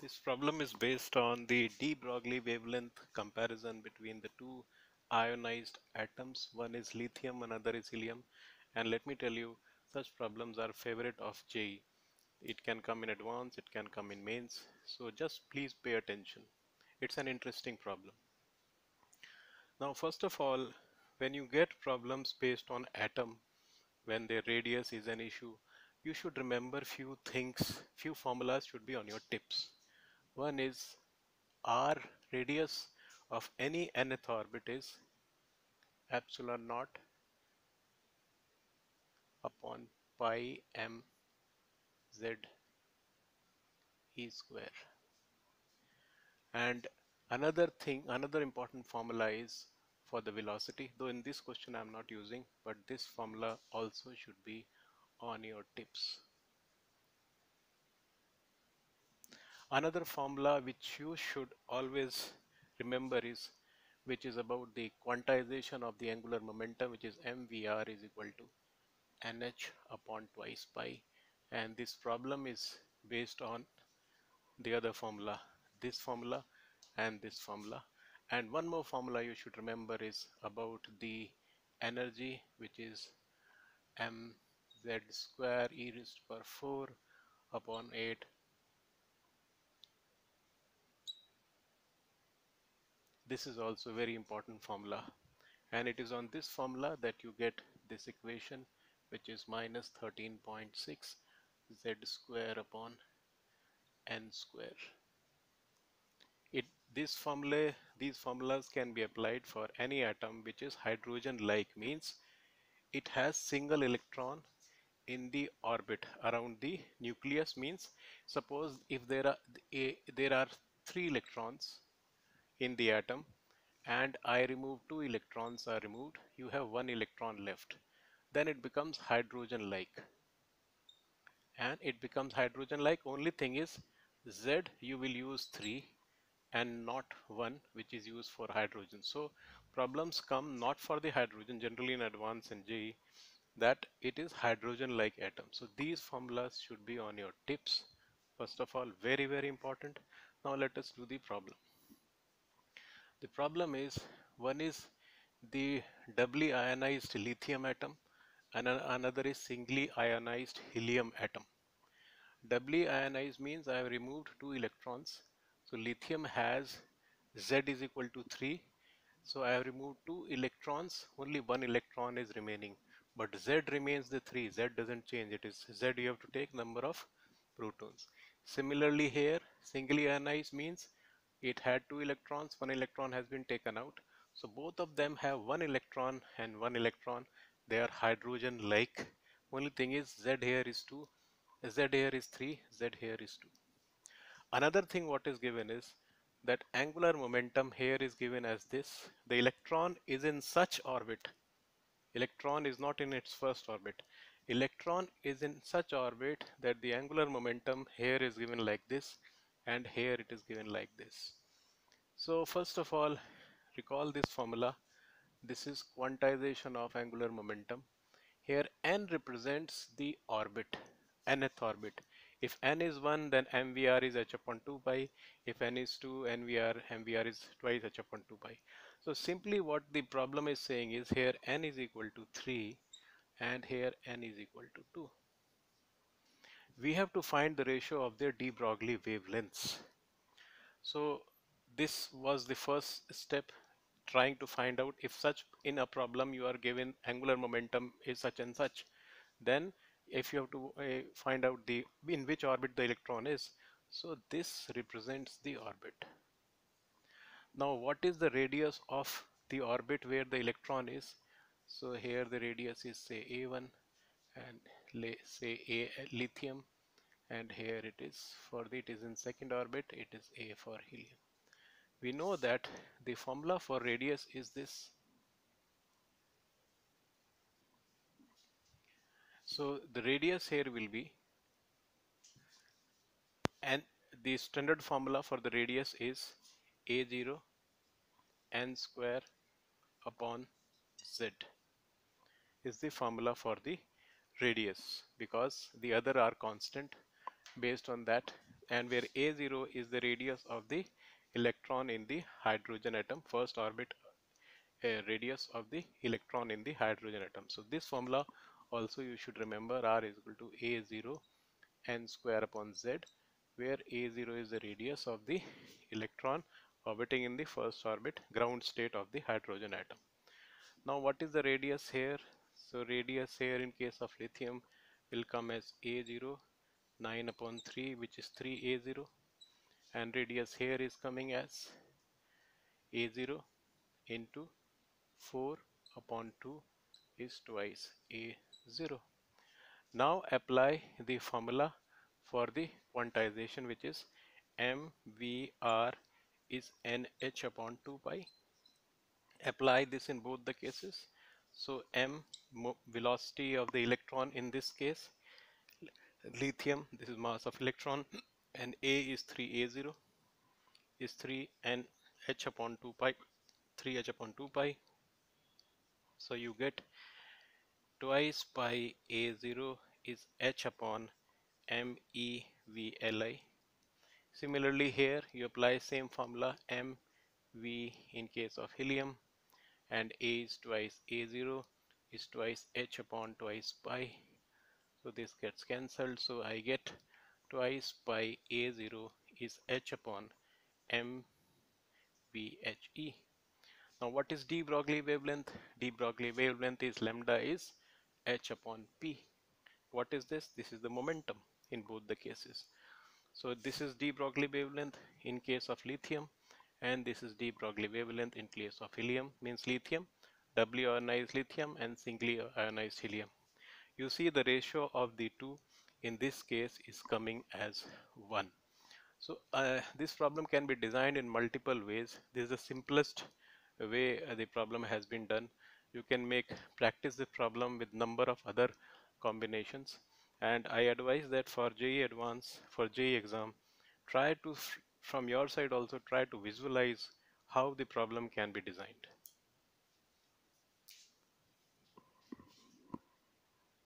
This problem is based on the de Broglie wavelength comparison between the two ionized atoms. One is lithium, another is helium. And let me tell you, such problems are favorite of JEE. It can come in advance, it can come in mains. So just please pay attention. It's an interesting problem. Now, first of all, when you get problems based on atom, when their radius is an issue, you should remember few things, few formulas should be on your tips. One is r radius of any nth orbit is epsilon naught upon pi m z e square. And another thing, another important formula is for the velocity, though in this question I'm not using, but this formula also should be on your tips. Another formula which you should always remember is which is about the quantization of the angular momentum which is mvr is equal to nh upon twice pi. And this problem is based on the other formula this formula and this formula. And one more formula you should remember is about the energy which is m z square e raised to power 4 upon 8 this is also very important formula. And it is on this formula that you get this equation which is minus 13.6 z square upon n square. It this formula these formulas can be applied for any atom which is hydrogen like means it has single electron in the orbit around the nucleus. Means suppose if there are a, there are three electrons in the atom and I remove two electrons are removed you have one electron left then it becomes hydrogen like and it becomes hydrogen like only thing is Z you will use 3 and not 1 which is used for hydrogen so problems come not for the hydrogen generally in advance in JEE that it is hydrogen like atom. So these formulas should be on your tips. First of all, very, very important. Now let us do the problem. The problem is one is the doubly ionized lithium atom and another is singly ionized helium atom. Doubly ionized means I have removed two electrons. So lithium has Z is equal to 3. So I have removed two electrons, only one electron is remaining but z remains the 3 z doesn't change it is z you have to take number of protons similarly here singly ionized means it had two electrons one electron has been taken out. So both of them have one electron and one electron. They are hydrogen like only thing is z here is 2 z here is 3 z here is 2 another thing what is given is that angular momentum here is given as this. The electron is in such orbit. Electron is not in its first orbit. Electron is in such orbit that the angular momentum here is given like this and here it is given like this. So first of all recall this formula. This is quantization of angular momentum. Here n represents the orbit nth orbit. If n is 1 then mvr is h upon 2 pi. If n is 2 nvr mvr is twice h upon 2 pi. So simply what the problem is saying is here n is equal to 3 and here n is equal to 2. We have to find the ratio of their de Broglie wavelengths. So this was the first step trying to find out if such in a problem you are given angular momentum is such and such then if you have to uh, find out the in which orbit the electron is so this represents the orbit now what is the radius of the orbit where the electron is? So here the radius is say A1 and say A lithium and here it is for the it is in second orbit it is A for helium. We know that the formula for radius is this. So the radius here will be and the standard formula for the radius is a0 n square upon z is the formula for the radius because the other are constant based on that. And where a0 is the radius of the electron in the hydrogen atom first orbit uh, radius of the electron in the hydrogen atom. So this formula also you should remember r is equal to a0 n square upon z where a0 is the radius of the electron orbiting in the first orbit ground state of the hydrogen atom. Now what is the radius here so radius here in case of lithium will come as a0 9 upon 3 which is 3a0 and radius here is coming as a0 into 4 upon 2 is twice a0 now apply the formula for the quantization which is mvr is nh upon 2 pi. Apply this in both the cases so m velocity of the electron in this case lithium this is mass of electron and a is 3a0 is 3 and h upon 2 pi 3h upon 2 pi so you get twice pi a0 is h upon MEVLI. Similarly here you apply same formula MV in case of helium and A is twice A0 is twice H upon twice pi. So this gets cancelled so I get twice pi A0 is H upon MVHE. Now what is de Broglie wavelength? de Broglie wavelength is lambda is h upon p. What is this? This is the momentum in both the cases. So this is de Broglie wavelength in case of lithium and this is de Broglie wavelength in case of helium means lithium, doubly ionized lithium and singly ionized helium. You see the ratio of the two in this case is coming as 1. So uh, this problem can be designed in multiple ways. This is the simplest way uh, the problem has been done you can make practice the problem with number of other combinations and I advise that for JEE Advance for JEE exam try to from your side also try to visualize how the problem can be designed